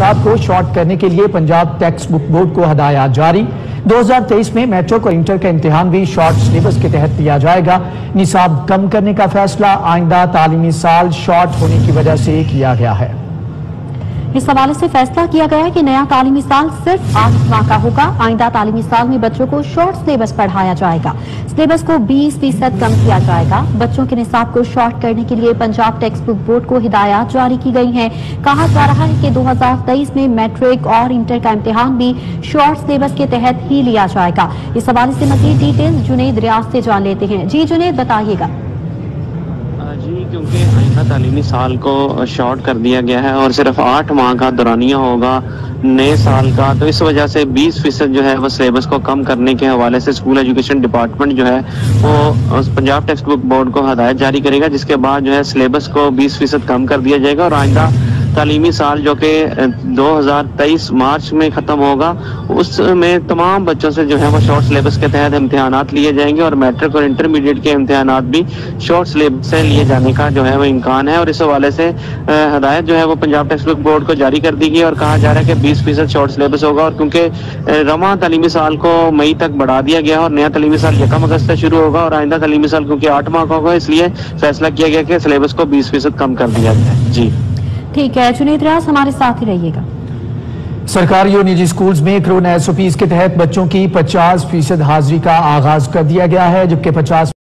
निसाब को शॉर्ट करने के लिए पंजाब टैक्स बुक बोर्ड को हदायत जारी। 2023 में मैट्रिक और इंटर का इम्तिहान भी शॉर्ट सिलेबस के तहत लिया जाएगा। निसाब कम करने का फैसला, आइंदा तालीमी साल शॉर्ट होने की वजह से किया गया है। इस हवाले से फैसला किया गया कि नया तालीमी साल सिर्फ़ आठ माह का होगा। आइंदा तालीमी साल में बच्चों को शॉर्ट सिलेबस पढ़ाया जाएगा। सिलेबस को 20 फ़ीसद कम किया जाएगा। बच्चों के निसाब को शॉर्ट करने के लिए पंजाब टेक्स्ट बुक बोर्ड को हिदायत जारी की गई है। कहा जा रहा है कि 2023 में मैट्रिक और इंटर का इम्तिहान भी शॉर्ट सिलेबस के तहत ही लिया जाएगा। इस हवाले से मजीद डिटेल्स जुनेद रियाज से जान लेते हैं। जी जुनेद, बताइएगा। जी, क्योंकि आइंदा तालीमी साल को शॉर्ट कर दिया गया है और सिर्फ़ आठ माह का दौरानिया होगा नए साल का। तो इस वजह से 20 फ़ीसद जो है वो सिलेबस को कम करने के हवाले से स्कूल एजुकेशन डिपार्टमेंट जो है वो पंजाब टेक्स्ट बुक बोर्ड को हदायत जारी करेगा, जिसके बाद जो है सिलेबस को 20 फ़ीसद कम कर दिया जाएगा और आइंदा तालीमी साल जो कि 2023 मार्च में ख़त्म होगा। उसमें तमाम बच्चों से जो है वो शॉर्ट सिलेबस के तहत इम्तहान लिए जाएँगे और मैट्रिक और इंटरमीडिएट के इम्तहान भी शॉर्ट सिलेबस से लिए जाने का जो है वो इम्कान है। और इस हवाले से हदायत जो है वो पंजाब टेक्स्ट बुक बोर्ड को जारी कर दी गई और कहा जा रहा है कि बीस फ़ीसद शॉर्ट सिलेबस होगा और क्योंकि रमा तालीमी साल को मई तक बढ़ा दिया गया और नया तालीमी साल यकम अगस्त से शुरू होगा और आइंदा तालीमी साल क्योंकि आठ माह का होगा, इसलिए फैसला किया गया कि सिलेबस को बीस फ़ीसद कम कर दिया जाए। जी। ठीक है जुनेद रियाज हमारे साथ ही रहिएगा। सरकारी और निजी स्कूल्स में कोरोना एसओपी के तहत बच्चों की 50 फ़ीसद हाजिरी का आगाज़ कर दिया गया है, जबकि 50